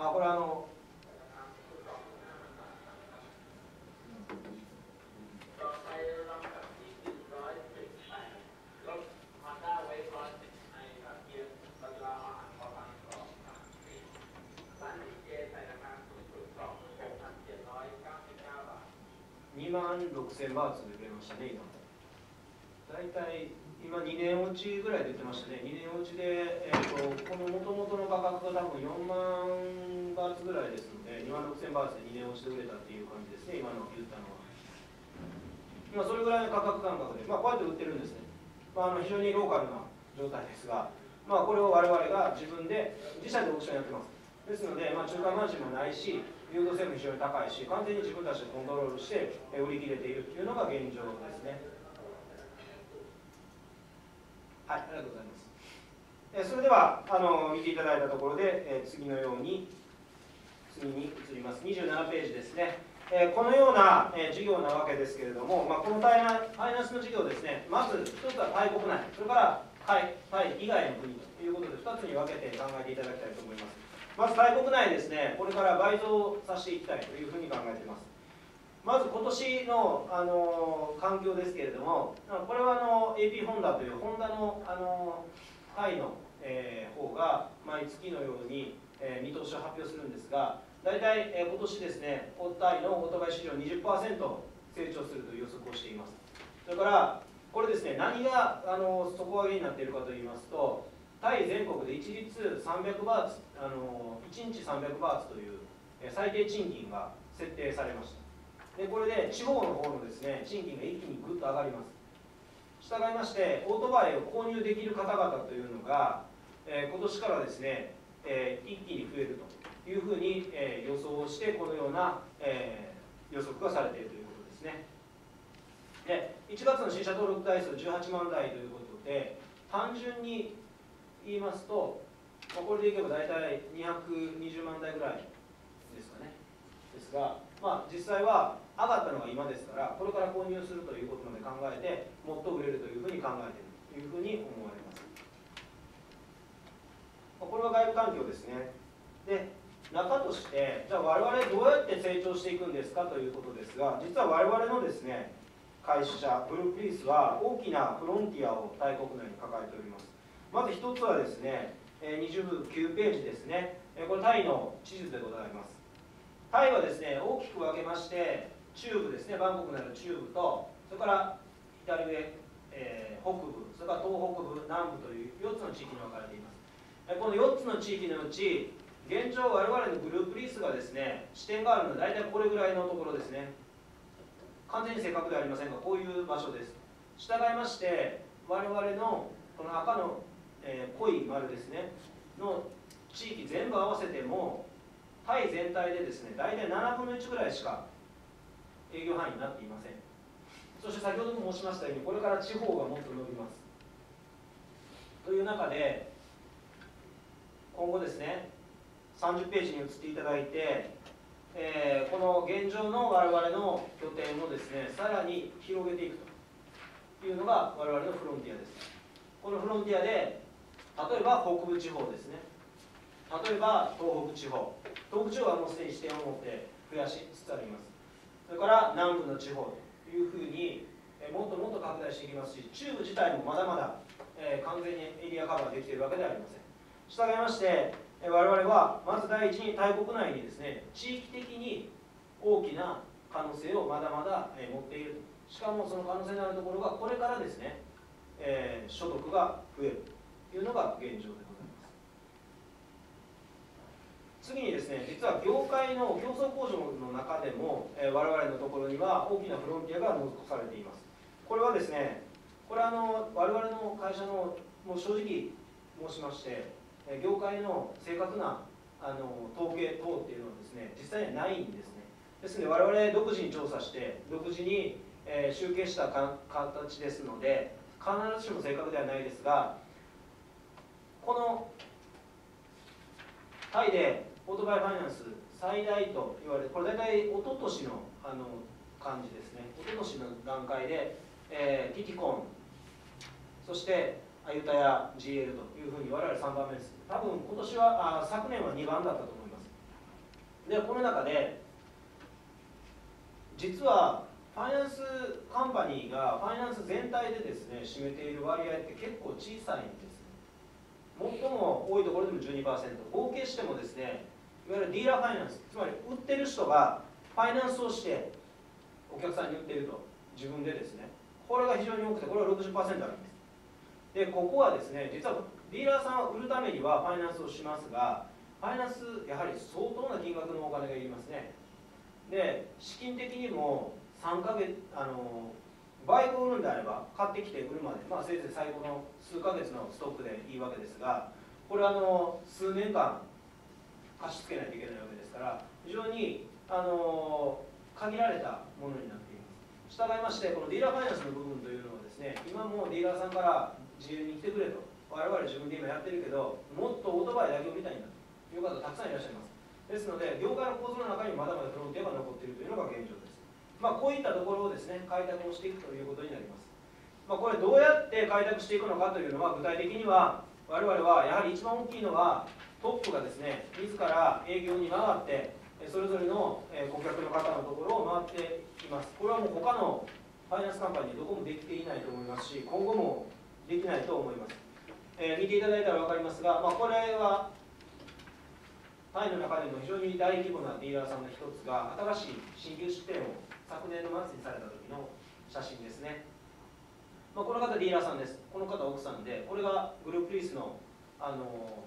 あこれあの2万6000バーツで売れましたね今。大体今2年落ちぐらいで売ってましたね。2年落ちで、えーと、このもともとの価格が多分4万ーツぐらいですので2万6000バーツで2年落ちで売れたっていう感じですね今の言ったの。は今それぐらいの価格感覚で、まあ、こうやって売ってるんですね、まあ、あの非常にローカルな状態ですが、まあ、これを我々が自分で自社でオークションやってます。ですので、まあ、中間マージンもないし流動性も非常に高いし完全に自分たちでコントロールして売り切れているというのが現状ですね。はい、ありがとうございます。それではあの見ていただいたところで、え次のように次に移ります。27ページですね。えこのような、え事業なわけですけれども、まあ、このファイナンスの事業ですね、まず1つはタイ国内、それからタイタイ以外の国ということで、2つに分けて考えていただきたいと思います。まずタイ国内ですね、これから倍増させていきたいというふうに考えています。まず今年のあの環境ですけれども、これはあの AP ホンダというホンダのあのタイの、えー、方が毎月のように、えー、見通しを発表するんですが、大体、えー、今年ですね、タイのオートバイ市場20%成長するという予測をしています。それから、これですね、何があの底上げになっているかといいますと、タイ全国で一律300バーツ、あの1日300バーツという最低賃金が設定されました。でこれで地方の方のですね賃金が一気にぐっと上がりますしたがいましてオートバイを購入できる方々というのが、えー、今年からですね、えー、一気に増えるというふうに、えー、予想をしてこのような、え予測がされているということですね。で1月の新車登録台数18万台ということで単純に言いますと、まあ、これでいけば大体220万台ぐらいですかね。ですが、まあ、実際は上がったのが今ですからこれから購入するということまで考えてもっと売れるというふうに考えているというふうに思われます。これは外部環境ですね。で中としてじゃあ我々どうやって成長していくんですかということですが実は我々のですね会社ブループリースは大きなフロンティアを大国内に抱えております。まず一つはですね29ページですね。これタイの地図でございます。タイはですね大きく分けまして中部ですねバンコクなる中部とそれから左上、えー、北部それから東北部南部という4つの地域に分かれています。この4つの地域のうち現状我々のグループリースがですね視点があるのは大体これぐらいのところですね。完全に正確ではありませんがこういう場所です。従いまして我々のこの赤の、えー、濃い丸ですねの地域全部合わせてもタイ全体でですね大体7分の1ぐらいしか営業範囲になっていません。そして先ほども申しましたようにこれから地方がもっと伸びます。という中で今後ですね30ページに移っていただいて、えー、この現状の我々の拠点をですねさらに広げていくというのが我々のフロンティアです。このフロンティアで例えば北部地方ですね。例えば東北地方。東北地方はもうすでに視点を持って増やしつつあります。それから南部の地方というふうにもっともっと拡大していきますし中部自体もまだまだ、え完全にエリアカバーできているわけではありません。従いまして我々はまず第一に大国内にですね地域的に大きな可能性をまだまだ持っているしかもその可能性のあるところがこれからですね、えー、所得が増えるというのが現状でございます。次にですね実は業界の競争工場の中でも、えー、我々のところには大きなフロンティアが残されています。これはですねこれはあの我々の会社のもう正直申しまして、業界の正確なあの統計等っていうのはですね実際にはないんですね。ですので我々独自に調査して独自に、えー、集計した形ですので必ずしも正確ではないですがこのタイでオートバイファイナンス最大と言われてこれ大体一昨年のあの感じですね。一昨年の段階で、えー、ティティコンそしてユタヤ GL というふうに我々3番目です。多分今年はあ昨年は2番だったと思います。でこの中で実はファイナンスカンパニーがファイナンス全体でですね占めている割合って結構小さいんです。最も多いところでも12%合計してもですねいわゆるディーラーファイナンスつまり売ってる人がファイナンスをしてお客さんに売っていると自分でですね。これが非常に多くてこれは60%あるんです。でここはですね実はディーラーさんを売るためにはファイナンスをしますがファイナンスやはり相当な金額のお金がいりますね。で資金的にも3ヶ月あのバイクを売るんであれば買ってきて売るまで、まあ、せいぜい最後の数ヶ月のストックでいいわけですがこれはあの数年間貸し付けないといけないわけですから非常にあの限られたものになっています。従いましてこのディーラーファイナンスの部分というのはですね今もディーラーさんから自由に来てくれと。我々自分で今やってるけどもっとオートバイだけを見たいんだと。いう方たくさんいらっしゃいます。ですので業界の構造の中にまだまだフロンテが残っているというのが現状です。まあこういったところをですね開拓をしていくということになります。まあこれどうやって開拓していくのかというのは具体的には我々はやはり一番大きいのはトップがですね自ら営業に回ってそれぞれの顧客の方のところを回っています。これはもう他のファイナンスカンパニーどこもできていないと思いますし今後もできないと思います、えー、見ていただいたら分かりますが、まあ、これはタイの中でも非常に大規模なディーラーさんの一つが新しい新旧出店を昨年の末にされた時の写真ですね、まあ、この方ディーラーさんです。この方奥さんでこれがグループリースのあの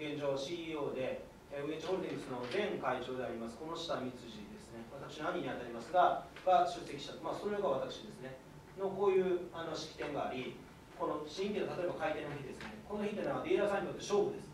現状 CEO でウエッジホールディングスの前会長でありますこの下三辻ですね。私の兄にあたりますがが出席した、まあ、それが私ですね。のこういうあの式典がありこの新規の例えば開店の日ですね。この日というのはディーラーさんにとって勝負です。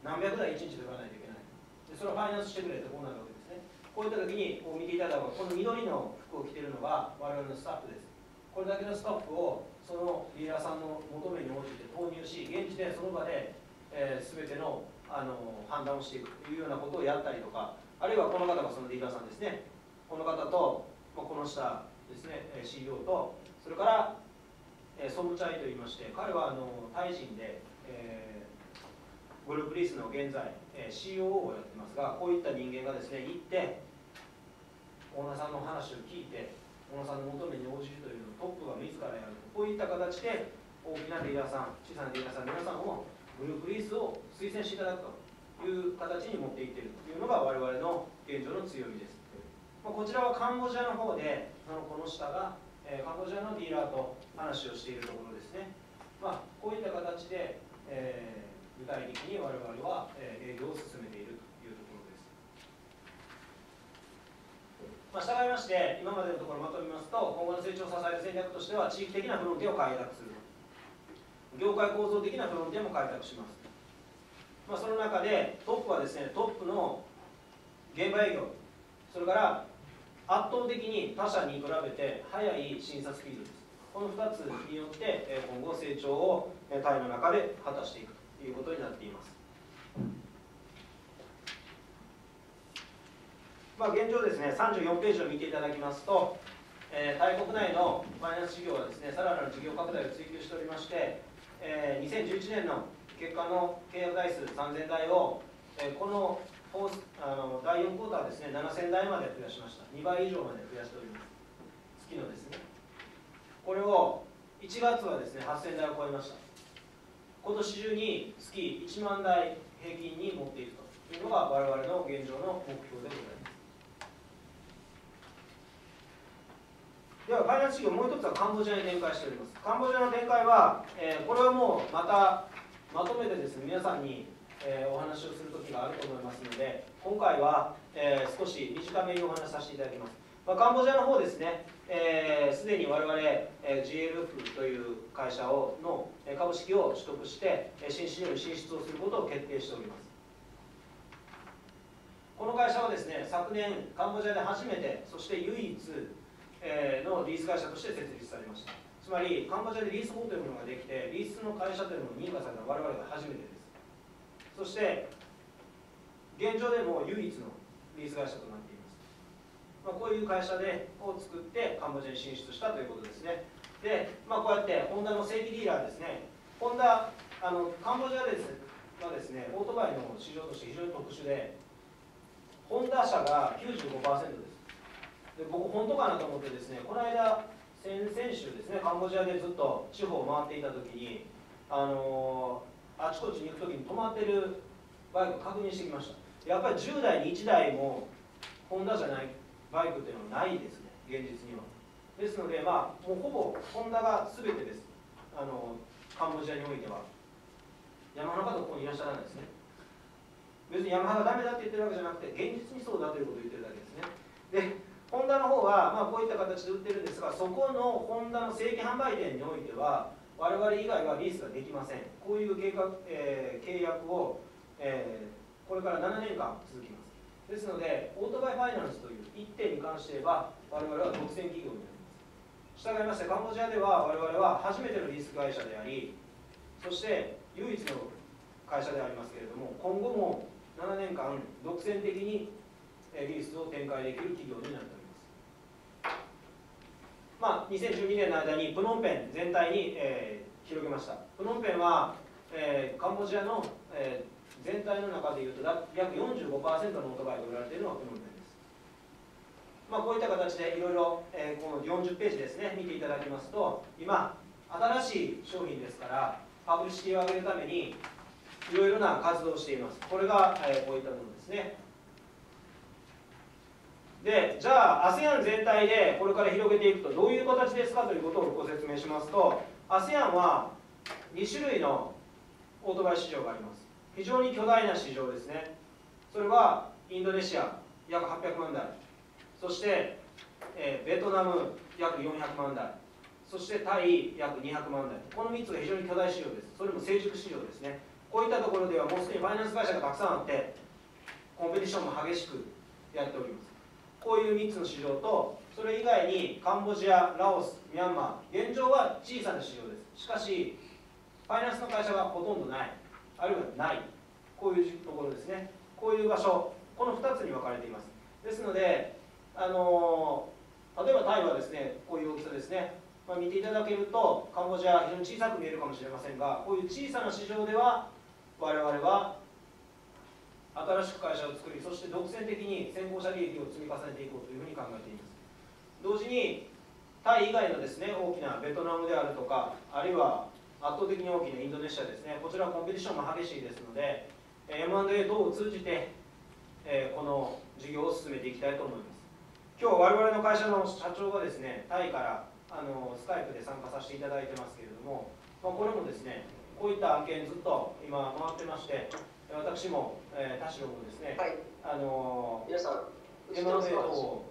何百台1日で売らないといけない。でそれをファイナンスしてくれってこうなるわけですね。こういった時にこう見ていただくこの緑の服を着てるのが我々のスタッフです。これだけのスタッフをそのディーラーさんの求めに応じて投入し現地でその場で、えー、全てのあの判断をしていくというようなことをやったりとかあるいはこの方がそのディーラーさんですね。この方と、ま、この下ですね CEO とそれから、えー、ソムチャイといいまして彼はあのタイ人で、えー、グループリースの現在え COO をやってますがこういった人間がですね行ってオーナーさんの話を聞いてオーナーさんの求めに応じるというのをトップが自らやるこういった形で大きなディーラーさん小さなディーラーさん皆さんをグループリースを推薦していただくと。いう形に持っていっているというのが我々の現状の強みです。まこちらはカンボジアの方でのこの下がえカンボジアのディーラーと話をしているところですね、まあ、こういった形で、えー具体的に我々はえ営業を進めているというところです。まあ、従いまして今までのところまとめますと今後の成長を支える戦略としては地域的なフロンティアを開拓する。業界構造的なフロンティアも開拓します、まあ、その中でトップはですねトップの現場営業。それから圧倒的に他社に比べて速い審査スピードですこの2つによって今後成長をタイの中で果たしていくということになっています。まあ、現状ですね、34ページを見ていただきますと、えー、タイ国内のファイナス事業はですね、さらなる事業拡大を追求しておりまして、えー、2011年の結果の契約台数3000台を、えー、このあの第4クォーターですね、7000台まで増やしました。2倍以上まで増やしております。月のですね。これを1月はですね、8000台を超えました。今年中に月1万台平均に持っていくというのが我々の現状の目標でございますではファイナンス事業もう一つはカンボジアに展開しておりますカンボジアの展開は、えー、これはもうまたまとめてですね皆さんに、えー、お話をする時があると思いますので今回は、えー、少し短めにお話しさせていただきますまあ、カンボジアの方ですね、す、えー、で、に我々、えー、GLF という会社をの株式を取得して、新市場に進出をすることを決定しております。この会社はですね、昨年、カンボジアで初めて、そして唯一、えー、のリース会社として設立されました。つまり、カンボジアでリース法というものができて、リースの会社というのを認可された我々が初めてです。そして、現状でも唯一のリース会社となっています。まあ、こういう会社でを作ってカンボジアに進出したということですね。で、まあ、こうやってホンダの正規ディーラーですね。ホンダあのカンボジアですはですねオートバイの市場として非常に特殊でホンダ車が95%です。で僕本当かなと思ってですねこの間先々週ですねカンボジアでずっと地方を回っていた時にあのー、あちこちに行く時に止まってるバイク確認してきました。やっぱり10台に1台もホンダじゃないバイクっていうのはないですね現実には。ですのでまあもうほぼホンダが全てです。あのカンボジアにおいては。ヤマハの方ここにいらっしゃらないですね。別にヤマハがダメだって言ってるわけじゃなくて現実にそうだということを言ってるだけですね。でホンダの方は、まあ、こういった形で売ってるんですがそこのホンダの正規販売店においては我々以外はリースができません。こういう計画、えー、契約を、えー、これから7年間続きます。ですのでオートバイファイナンスという一点に関しては我々は独占企業になります。従いましてカンボジアでは我々は初めてのリース会社でありそして唯一の会社でありますけれども今後も7年間独占的にリースを展開できる企業になります。まあ、2012年の間にプノンペン全体に、えー、広げました。プノンペンは、えー、カンボジアの、えー、全体の中でいうと約45%のオートバイが売られているのがプノンペンです、まあ、こういった形でいろいろ、えー、この40ページですね見ていただきますと今新しい商品ですからパブリシティを上げるためにいろいろな活動をしています。これが、えー、こういったものですね。でじゃあ ASEAN 全体でこれから広げていくとどういう形ですかということをご説明しますと ASEAN は2種類のオートバイ市場があります。非常に巨大な市場ですね。それはインドネシア約800万台。そして、えー、ベトナム約400万台。そしてタイ約200万台。この3つが非常に巨大市場です。それも成熟市場ですね。こういったところではもうすでにファイナンス会社がたくさんあってコンペティションも激しくやっております。こういう3つの市場とそれ以外にカンボジアラオスミャンマー現状は小さな市場です。しかしファイナンスの会社がほとんどない。あるいはない。こういうところですね。こういう場所。この2つに分かれています。ですのであの例えばタイはですねこういう大きさですね、まあ、見ていただけるとカンボジア非常に小さく見えるかもしれませんがこういう小さな市場では我々は新しく会社を作りそして独占的に先行者利益を積み重ねていこうというふうに考えています。同時にタイ以外のですね大きなベトナムであるとかあるいは圧倒的に大きなインドネシアですねこちらはコンペティションも激しいですので M&A 等を通じて、えこの事業を進めていきたいと思います。今日我々の会社の社長がですねタイからあのスカイプで参加させていただいてますけれども、まあ、これもですねこういった案件ずっと今回ってまして私も、えー、田代もですね、はい、あのー、皆さん、エマノメ等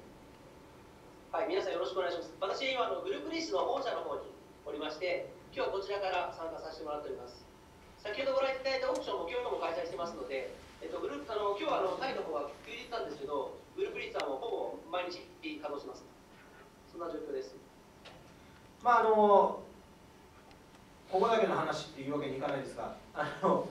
はい、皆さんよろしくお願いします。私、今のグループリースの本社の方におりまして、今日はこちらから参加させてもらっております。先ほどご覧いただいたオークションも今日も開催してますので、えっと、グループあの今日はあのタイの方は休日なんですけど、グループリースはもうほぼ毎日稼働します。そんな状況です。まああのここだけの話っていうわけにいかないですが、あの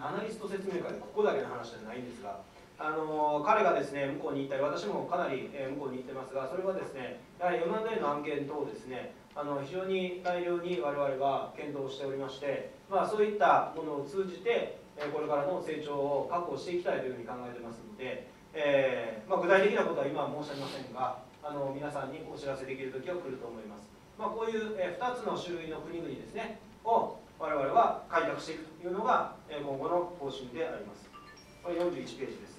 アナリスト説明会でここだけの話じゃないんですがあの彼がですね向こうに行ったり私もかなり、向こうに行ってますがそれはですねやはり M&A の案件等ですねあの非常に大量に我々は検討しておりまして、まあ、そういったものを通じてこれからの成長を確保していきたいというふうに考えてますので、えー、まあ、具体的なことは今は申し上げませんがあの皆さんにお知らせできる時は来ると思います、まあ、こういう、2つの種類の国々ですねを我々は開拓していくというのが今後の方針であります。これ41ページです。